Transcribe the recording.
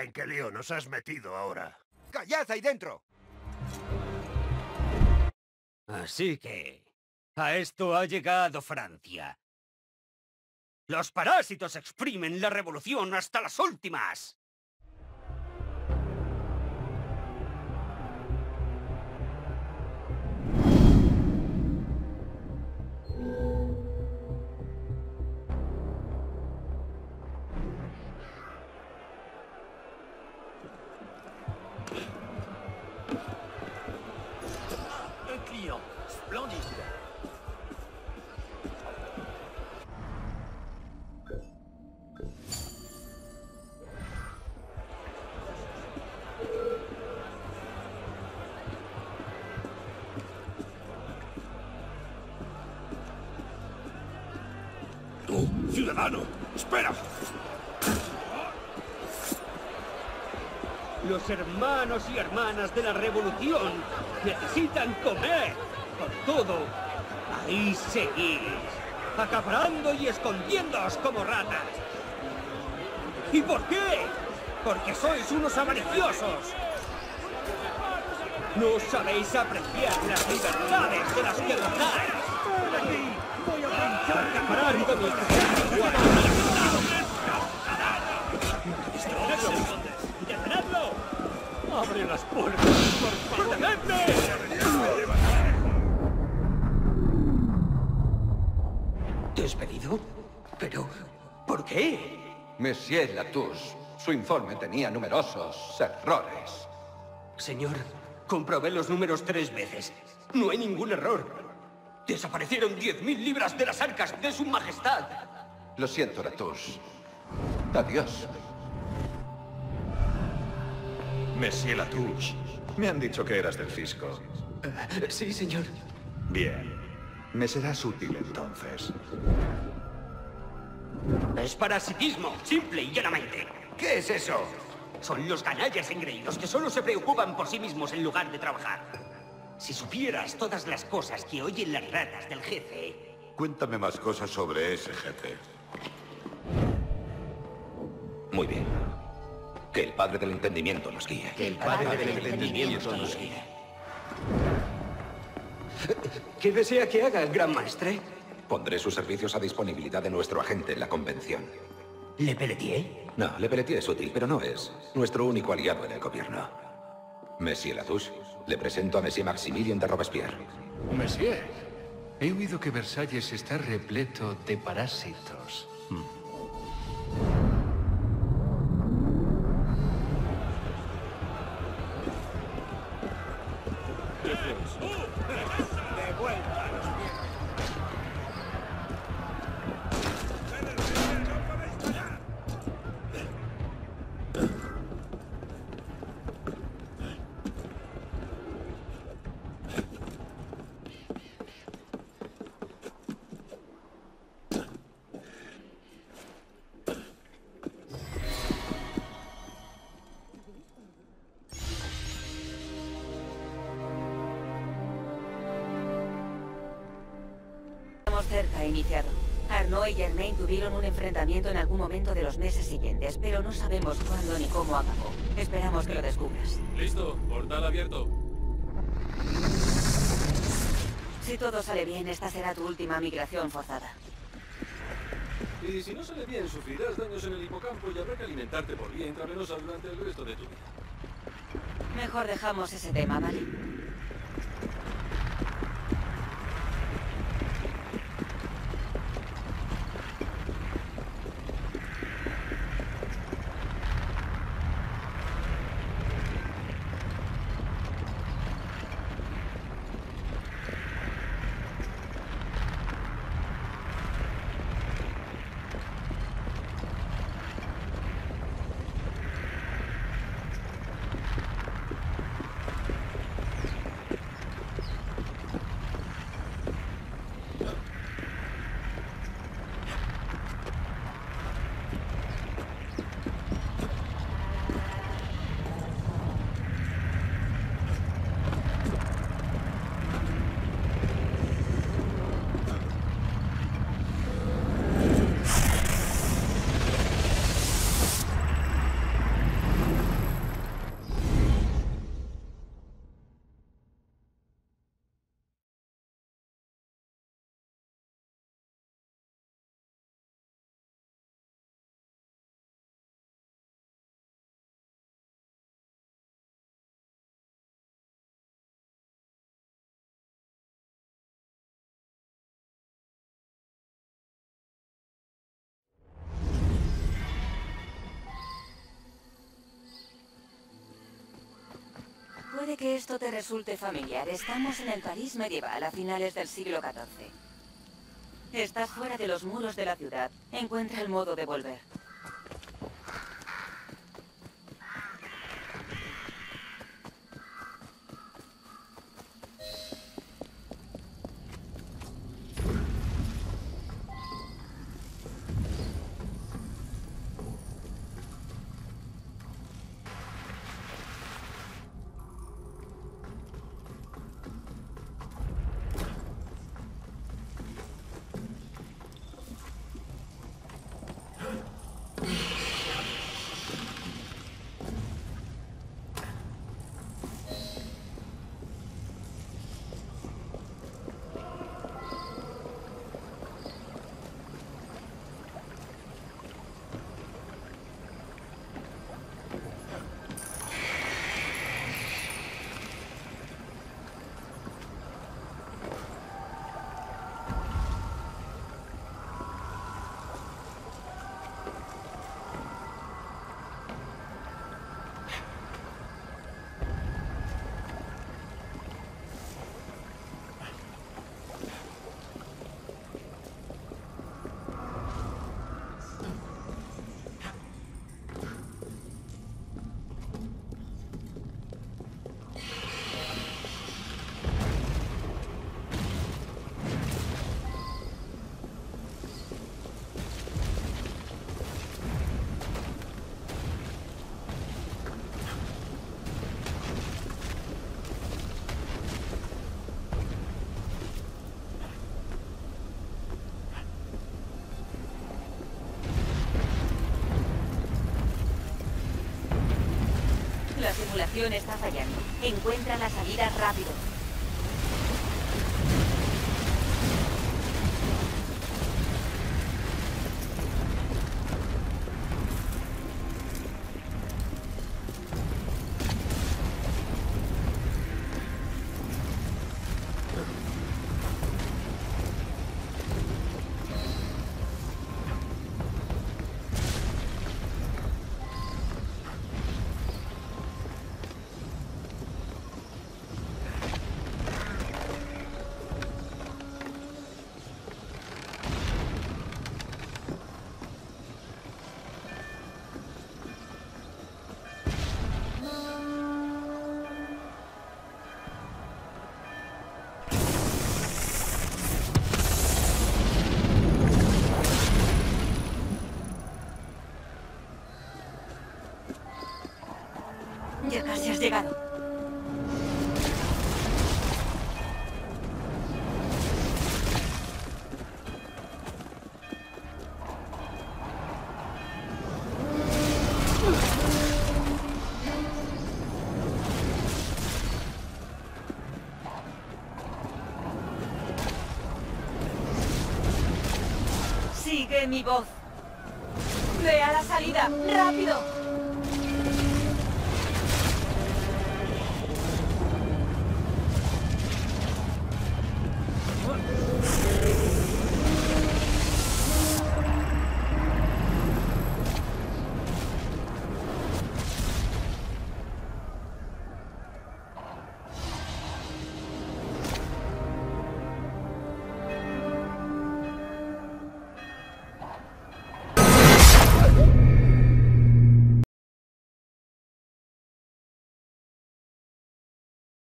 En qué lío nos has metido ahora. ¡Callad ahí dentro! Así que... A esto ha llegado Francia. Los parásitos exprimen la revolución hasta las últimas. Espera. Los hermanos y hermanas de la revolución necesitan comer. Por todo, ahí seguís, acaparando y escondiéndoos como ratas. ¿Y por qué? Porque sois unos avariciosos. No sabéis apreciar las libertades de las que. Acaparando nuestra ¡Detenedlo! ¡Abre las puertas, por favor! ¡Detenedme! ¿Despedido? ¿Pero por qué? Monsieur Latouche, su informe tenía numerosos errores. Señor, comprobé los números tres veces. No hay ningún error. Desaparecieron 10.000 libras de las arcas de su majestad. Lo siento, Latouche. Adiós. Monsieur Latouche, me han dicho que eras del fisco. Sí, señor. Bien. Me serás útil entonces. Es parasitismo, simple y llanamente. ¿Qué es eso? Son los canallas engreídos que solo se preocupan por sí mismos en lugar de trabajar. Si supieras todas las cosas que oyen las ratas del jefe, Cuéntame más cosas sobre ese jefe. Muy bien. Que el padre del entendimiento nos guíe. el padre del entendimiento nos guíe. ¿Qué desea que haga, gran maestre? Pondré sus servicios a disponibilidad de nuestro agente en la convención. ¿Le Pelletier? No, Le Pelletier es útil, pero no es nuestro único aliado en el gobierno. Monsieur Latouche, le presento a Monsieur Maximilien de Robespierre. Monsieur, he oído que Versalles está repleto de parásitos. Estamos iniciado. Arnaud y Germain tuvieron un enfrentamiento en algún momento de los meses siguientes, pero no sabemos cuándo ni cómo acabó. Esperamos que lo descubras. Listo, portal abierto. Si todo sale bien, esta será tu última migración forzada. Y si no sale bien, sufrirás daños en el hipocampo y habrá que alimentarte por vía intravenosa durante el resto de tu vida. Mejor dejamos ese tema, ¿vale? Puede que esto te resulte familiar. Estamos en el París medieval a finales del siglo XIV. Estás fuera de los muros de la ciudad. Encuentra el modo de volver. Está fallando. Encuentra la salida rápido. Mi voz. Ve a la salida, rápido.